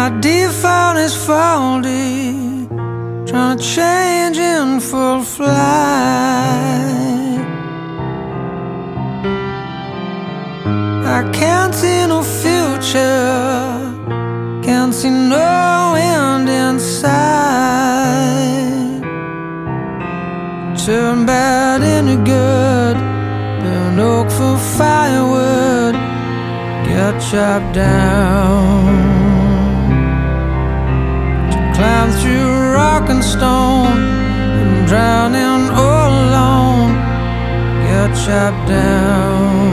my default is faulty. Trying to change in full flight. I can't see no future. Can't see no end in sight. Turn bad into good. Burn oak for firewood. Get chopped down. And stone. And drowning all alone. Get chopped down.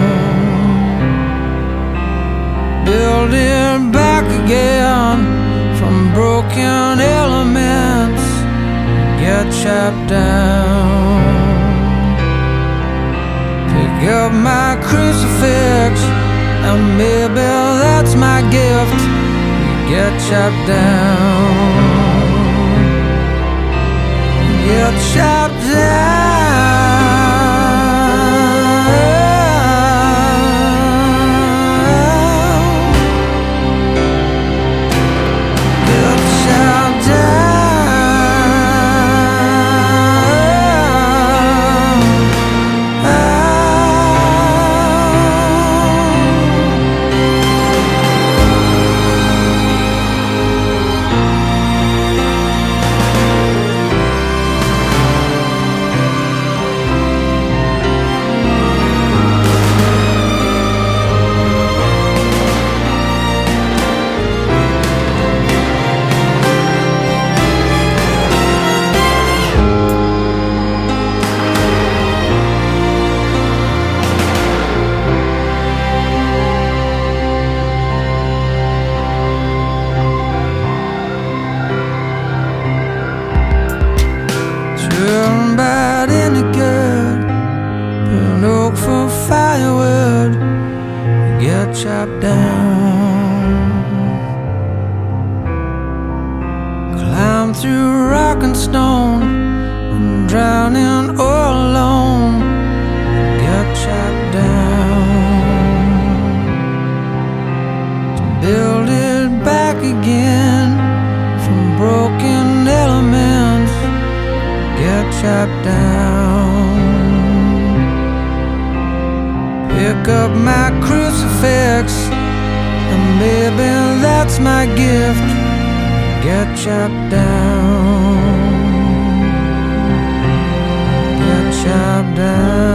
Build it back again from broken elements. Get chopped down. Pick up my crucifix, and maybe that's my gift. Get chopped down. Chopped down. Through rock and stone. And drowning all alone. Get chopped down. To build it back again from broken elements get chopped down. Pick up my crucifix, and maybe that's my gift. Get chopped down. Get chopped down.